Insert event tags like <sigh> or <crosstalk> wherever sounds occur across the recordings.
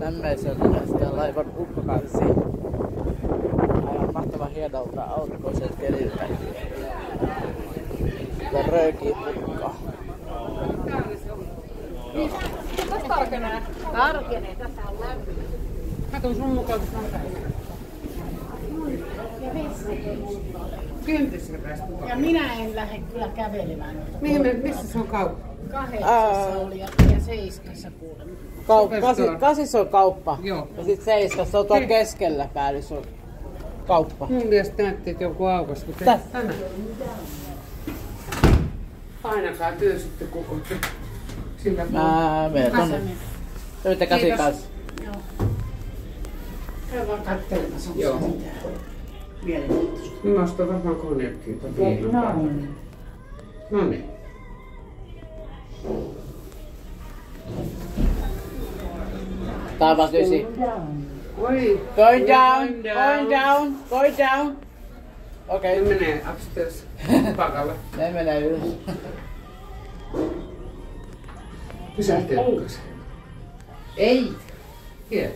tämmöiseltä tästä laivan ulkokansi. Aivan mahtava hienolta aurinkoiselta keliltä. Ja röökii pukkaa. Tässä tarkenee. Tarkenee, tässä on lämmin. Kato sun mukaan tässä Kympissä päästä Ja minä en lähde kyllä kävelemään. Mihin me, missä se on kauppa? Kahdeksassa Ää. oli ja, ja seiskassa kuulemma. Kaup- kasi, kasissa on kauppa. Joo. Ja sit seiskassa on tuolla keskellä päädyssä on kauppa. Mun mielestä näytti, että joku aukas, kun. Tässä. Tänä. Painakaa työ sitten koko sillä Mä menen tonne. Kasi Kiitos. kanssa. Joo. Käy vaan kattelemassa, onko Joo. se mitään mielenkiintoista. Mä ostan varmaan koneetkin tuon viinan No niin. No niin. Vasta ysi. Oi. Going down, going down, going down. Okei, Ne okay. menee upstairs pakalle. <laughs> ne menee ylös. Pysähti onkas. Ei. Yeah.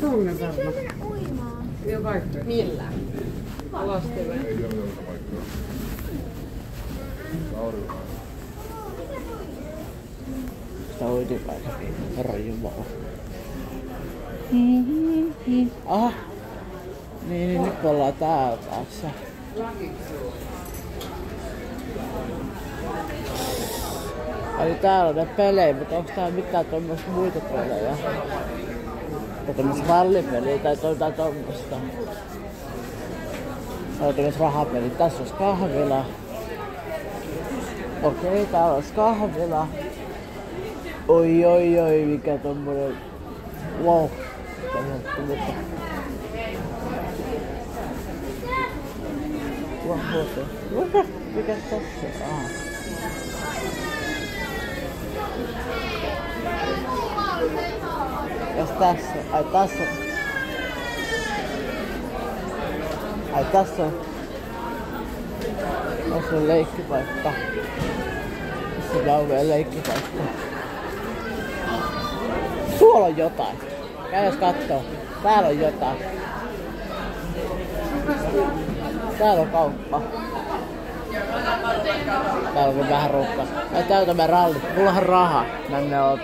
Tuonne varmaan. Uimaan. Ei vaikka. Millä? Alastele. Sitä uitipaikka. Herra Jumala. Aha. Niin, niin nyt ollaan täällä taas. Eli täällä on ne pelejä, mutta onko täällä mitään tuommoista muita pelejä? Tai tämmöistä rallipeliä tai jotain tuommoista. Tai tämmöistä rahapelit. Tässä olisi kahvila. Okei, täällä olisi kahvila. Oi, oi, oi, mikä tommonen... Wow. Tämmöistä. Wow, Mikä, tässä? Aha. Jos tässä, ai tässä. Ai tässä. Tässä on leikkipaikka. Tässä on vielä leikkipaikka. Tuolla on jotain. Käydäs kattoo. Täällä on jotain. Täällä on kauppa. Täällä on vähän. Ai täältä me rallit. Mulla on raha. Oo